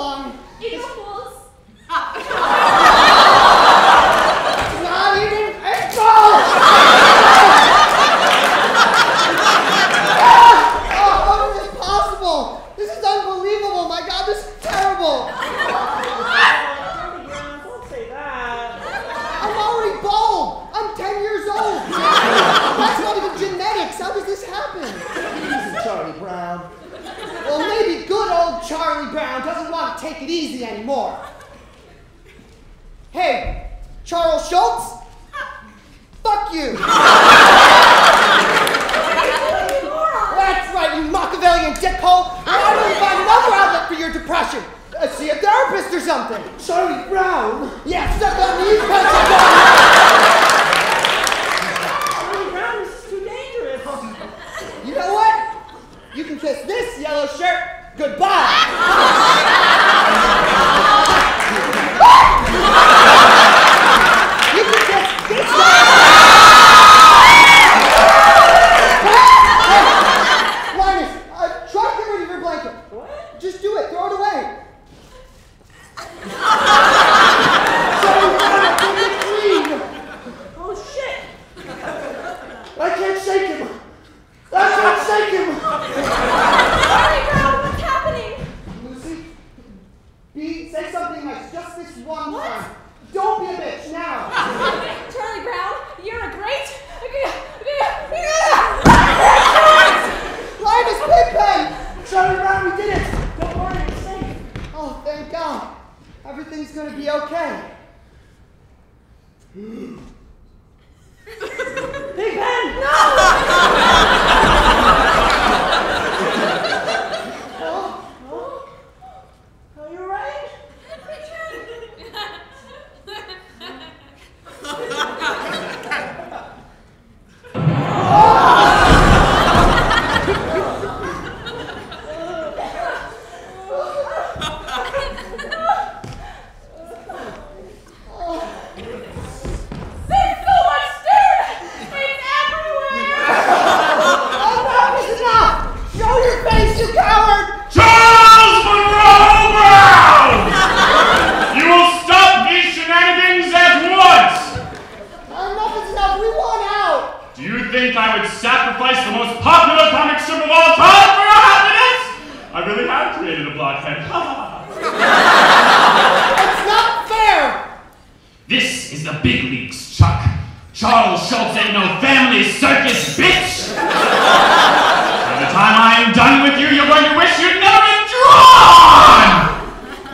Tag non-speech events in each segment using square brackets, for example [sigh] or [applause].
long. Equals. Not even April! Ah! oh, how is this possible? This is unbelievable. My God, this is terrible. Don't say that. I'm already bald. I'm 10 years old. That's not even genetics. How does this happen? Easy, Charlie Brown. Well, maybe good old Brown doesn't want to take it easy anymore. Hey, Charles Schulz? Fuck you. That's right, you Machiavellian dickhole. Why don't you find another outlet for your depression? Uh, see a therapist or something. Charlie Brown? Yeah, suck on me, pencil Charlie Brown this is too dangerous. You know what? You can kiss this yellow shirt goodbye. you can kiss this Linus, uh, try to get rid of your blanket. What? Just do it. Throw it away. Charlie Brown, give me clean. Oh shit. I can't shake him. I can't shake him. Charlie Brown, what's happening? Lucy, be, say something nice just this one What? time. Don't be a bitch now. Charlie Brown, you're a great. Linus Pigpen! Charlie Brown, we did it. Don't worry, it's safe. Oh, thank God. Everything's gonna be okay. Pigpen. No. Are you right? There's so much dirt! It's everywhere! Enough is enough! Show your face, you coward! Charles Monroe Brown! you will stop these shenanigans at once! Enough is enough. We want think I would sacrifice the most popular comic strip of all time for your happiness? I really have created a blockhead. [laughs] It's not fair. this is the big leagues, Chuck. Charles Schulz ain't no family circus, bitch! By the time I am done with you, you're going to wish you'd never been drawn!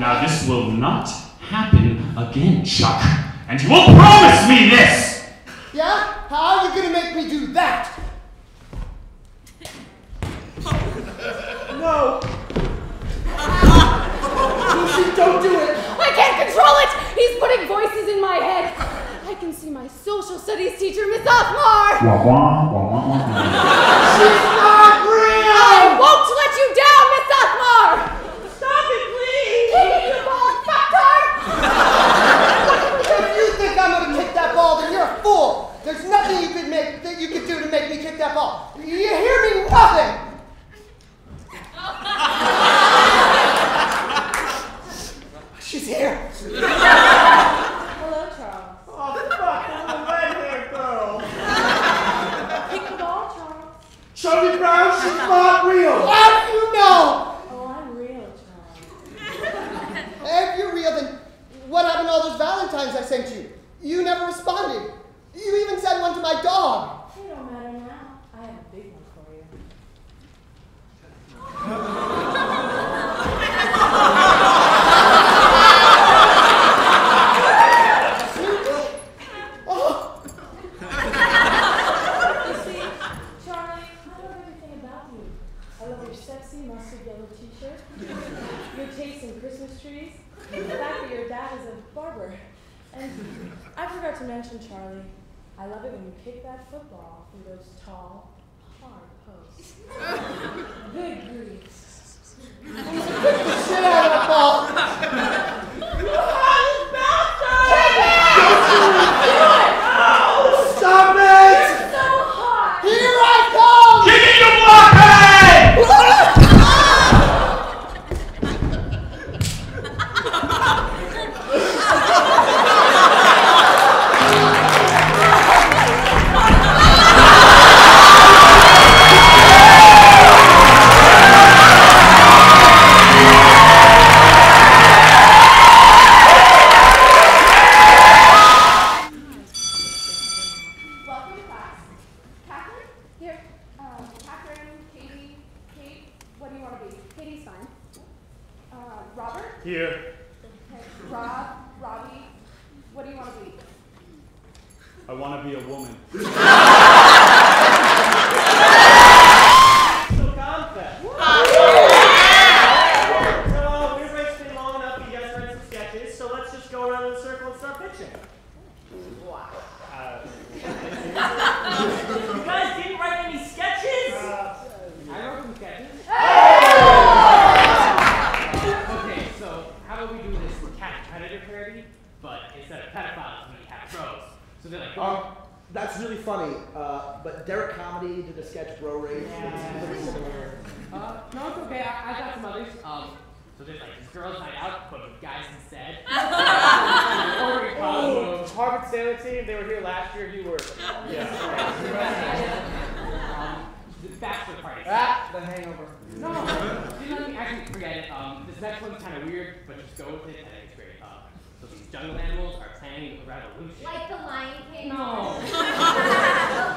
Now, this will not happen again, Chuck. And you will promise me this! Yeah? How are you gonna make me do that? No. Lucy, don't do it. I can't control it! He's putting voices in my head. I can see my social studies teacher, Miss Othmar. She's not real. I won't let you down, Miss Othmar! Stop it, please. Take your ball, fucktard! If you think I'm gonna kick that ball, then you're a fool. There's nothing you could make that you could do to make me kick that ball. You hear me? Nothing. She's here. Hello, Charles. Oh, fuck, I'm the red-haired girl. Pick the ball, Charles. Charlie Brown, she's not real. How do you know? Oh, I'm real, Charles. If you're real, then what happened to all those I sent you? You never responded. You even sent one to my dog. They don't matter now. I have a big one for you. Oh, You see, Charlie, I love everything about you. I love your sexy mustard yellow t-shirt, your taste in Christmas trees, the fact that your dad is a barber. And [laughs] I forgot to mention, Charlie, I love it when you kick that football through those tall, hard posts. [laughs] Good grief. shit out of that ball. Here, um, Catherine, Katie, Kate, what do you want to be? Katie's fine. Uh, Robert? Here. Okay. Rob, Robbie, what do you want to be? I want to be a woman. [laughs] So confess. So we've raced long enough. You guys read some sketches. So let's just go around in a circle and start pitching. Uh, You guys didn't write any sketches. I wrote some sketches. okay, so how about we do this cat predator parody, but instead of pedophiles, we have pros. So they're like, Um, that's really funny. Uh, but Derrick Comedy did a sketch, Bro Rape. uh, no, it's okay. I, I got some others. Um, so there's like this girls' night out, but with guys instead. Ordering Cosmos. Harvard Sailing Team. They were here last year. You were. [laughs] Um, the bachelor party. Ah, the Hangover. No, you let me actually forget it. Um, this next one's kind of weird, but just go with it. I think it's great. Uh, so these jungle animals are planning a revolution. Like the Lion King? No. oh,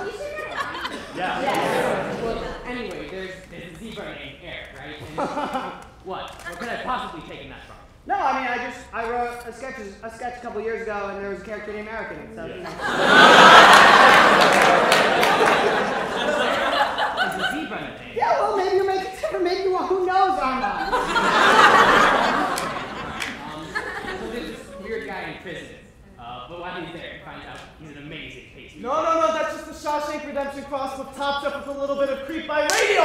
you should [laughs] have Lion King. yeah. Well, anyway, there's, there's a zebra named Eric, right? And [laughs] what? Where could I possibly taken that from? No, I mean, I just I wrote a sketch a sketch a couple years ago, and there was a character named Eric in it. So you know. A zebra in. Yeah, well, maybe you make it different. Maybe you. Who knows, Armand? Um, so there's this weird guy in prison. Uh, but while he's there, he finds out he's an amazing pastry. No, no, no, that's just the Shawshank Redemption crossbook topped up with a little bit of creep by radio.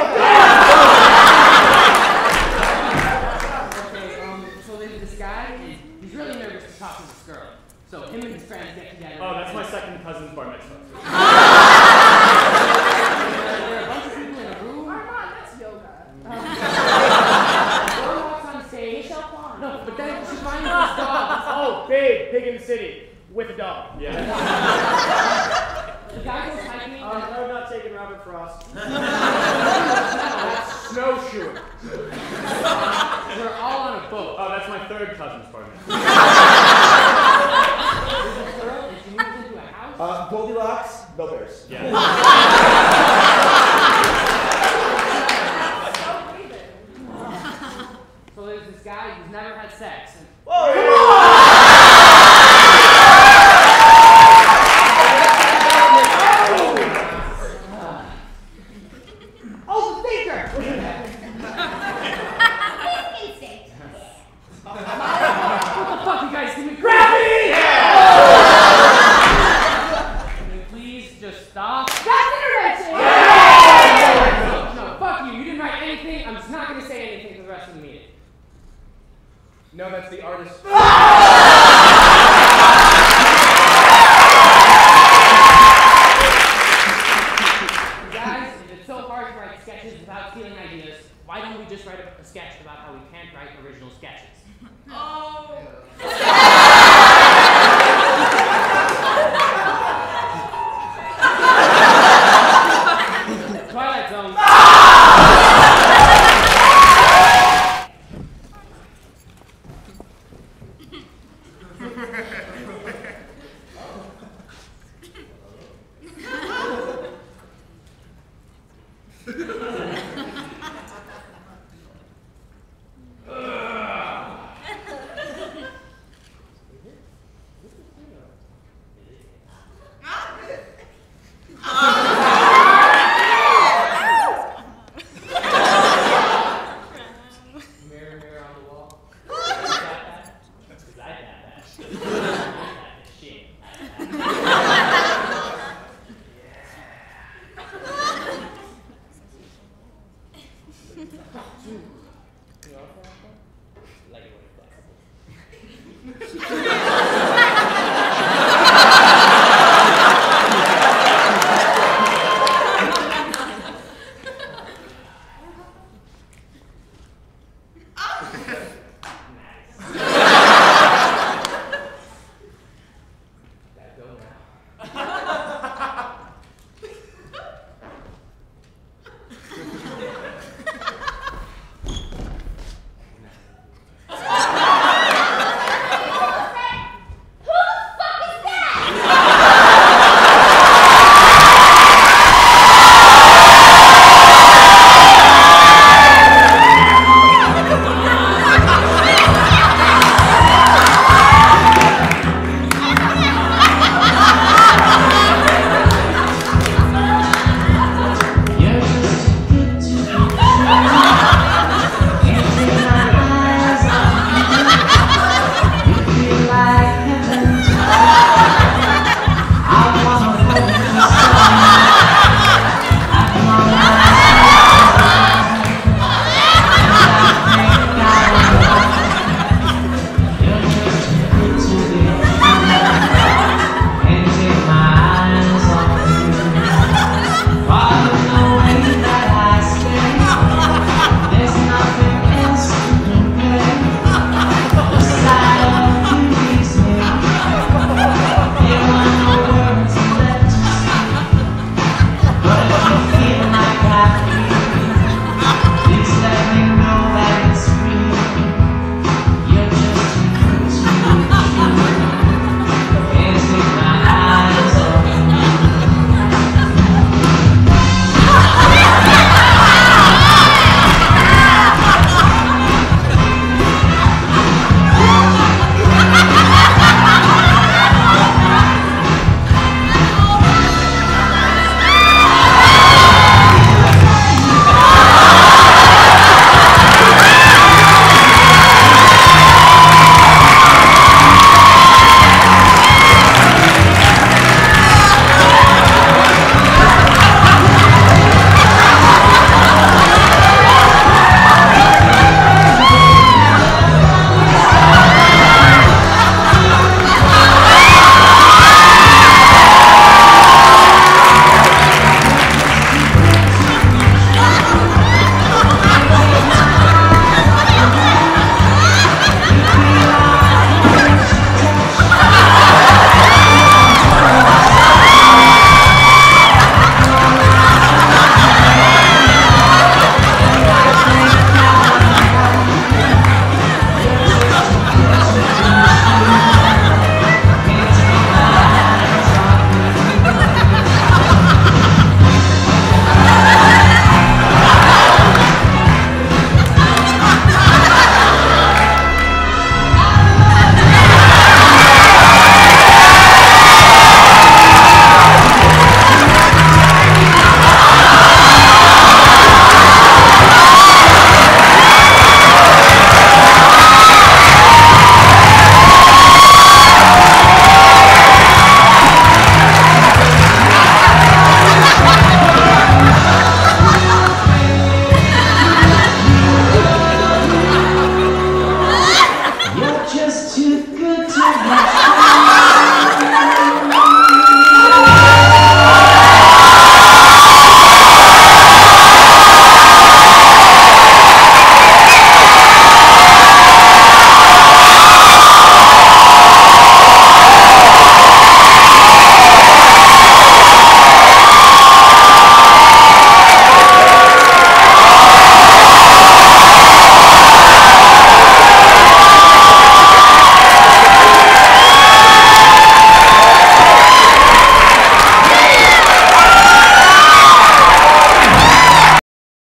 Okay, um, so there's this guy, and he's really nervous to talk to this girl. So him and his friends get together. Oh, that's my second cousin's bar mitzvah. [laughs] There are a bunch of people in a room. Armand, that's yoga. [laughs] Girl walks on stage. Michelle Kwan. No, but then she finds this dog. Oh, big pig in the city with a dog. Yeah. The guy [laughs] goes hiking. Um, and- I'm not taking Robert Frost. Snowshoeing. They're all on a boat. Oh, that's my third cousin's bar mitzvah. There's a girl, and she moves into a house. Uh, Goldilocks, Bill Bears. Yeah. [laughs] So breathing. So there's this guy who's never had sex. And Oh, the thinker. Instinct. what the fuck, you guys? Give me gravity! Can you please just stop? That's intervention. No, no, fuck you. You didn't write anything. I'm just not gonna say anything for the rest of the meeting. No, that's the artist. Guys, if it's so hard to write sketches stealing ideas, why don't we just write a, a sketch about how we can't write original sketches? [laughs] Oh.